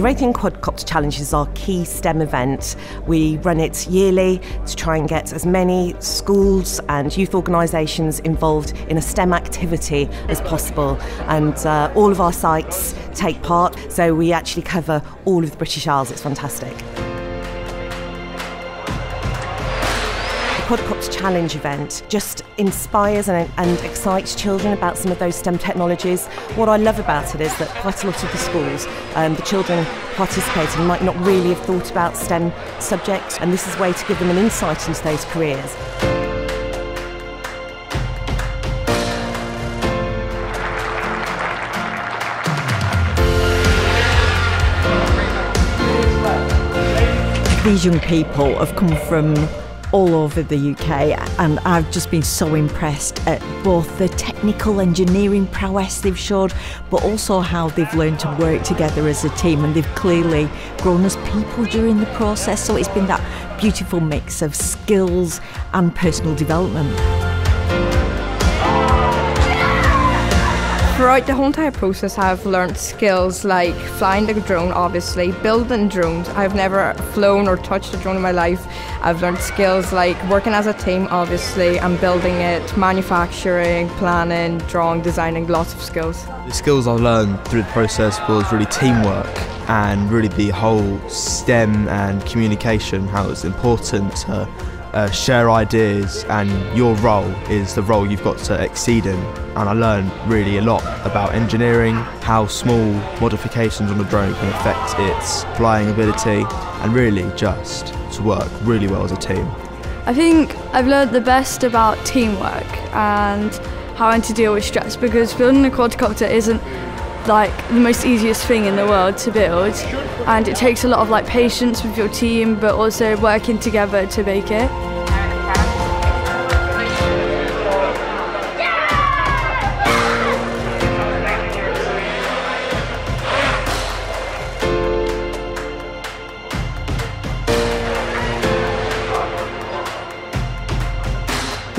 The Raytheon Quadcopter Challenge is our key STEM event. We run it yearly to try and get as many schools and youth organisations involved in a STEM activity as possible. And uh, all of our sites take part, so we actually cover all of the British Isles. It's fantastic. Quadcopter Challenge event just inspires and, and, excites children about some of those STEM technologies. What I love about it is that quite a lot of the schools, um, the children participating might not really have thought about STEM subjects, and this is a way to give them an insight into those careers. These young people have come from all over the UK, and I've just been so impressed at both the technical engineering prowess they've showed, but also how they've learned to work together as a team, and they've clearly grown as people during the process. So it's been that beautiful mix of skills and personal development. Throughout the whole entire process, I've learned skills like flying the drone, obviously, building drones. I've never flown or touched a drone in my life. I've learned skills like working as a team, obviously, and building it, manufacturing, planning, drawing, designing, lots of skills. The skills I learned through the process was really teamwork and really the whole STEM and communication, how it's important to uh, share ideas and your role is the role you've got to exceed in and I learned really a lot about engineering, how small modifications on a drone can affect its flying ability and really just to work really well as a team. I think I've learned the best about teamwork and how to deal with stress because building a quadcopter isn't like the most easiest thing in the world to build and it takes a lot of like patience with your team but also working together to make it.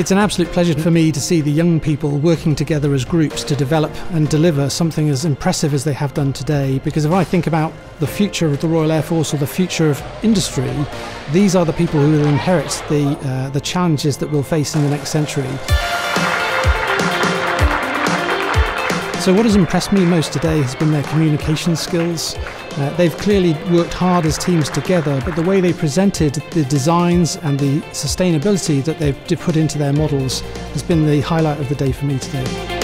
It's an absolute pleasure for me to see the young people working together as groups to develop and deliver something as impressive as they have done today. Because if I think about the future of the Royal Air Force or the future of industry, these are the people who will inherit the, uh, the challenges that we'll face in the next century. So, what has impressed me most today has been their communication skills. Uh, they've clearly worked hard as teams together, but the way they presented the designs and the sustainability that they've put into their models has been the highlight of the day for me today.